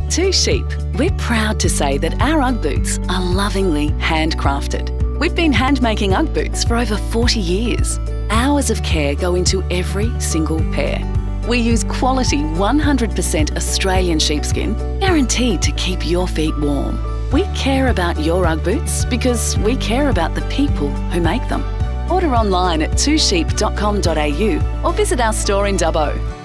At Two Sheep, we're proud to say that our Ugg boots are lovingly handcrafted. We've been handmaking Ugg boots for over 40 years. Hours of care go into every single pair. We use quality 100% Australian sheepskin, guaranteed to keep your feet warm. We care about your Ugg boots because we care about the people who make them. Order online at twosheep.com.au or visit our store in Dubbo.